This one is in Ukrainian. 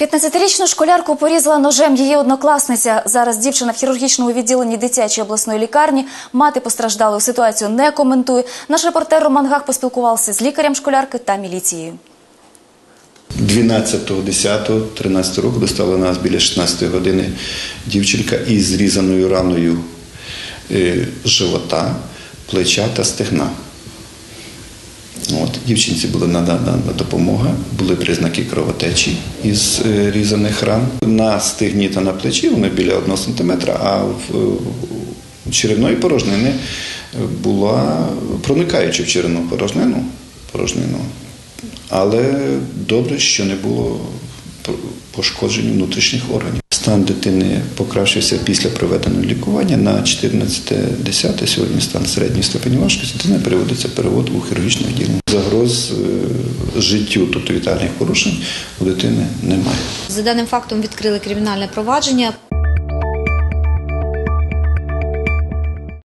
15-річну школярку порізала ножем її однокласниця. Зараз дівчина в хірургічному відділенні дитячої обласної лікарні. Мати постраждалої ситуацію не коментує. Наш репортер Роман Гах поспілкувався з лікарем школярки та міліцією. 12.10.13 року достала нас біля 16 години дівчинка із зрізаною раною е, живота, плеча та стегна. Дівчинці була надана допомога, були признаки кровотечі із е, різаних ран. На стегні та на плечі вони біля 1 см, а в черевної порожнини була проникаючи в черевну порожнину. порожнину. Але добре, що не було пошкоджень внутрішніх органів. Стан дитини покращився після проведеного лікування на 14.10. Сьогодні стан середньої степені важкості. Дитина переводиться перевод у хірургічне відділення. Загроз е, життю, тобто вітальних порушень у дитини немає. За даним фактом відкрили кримінальне провадження.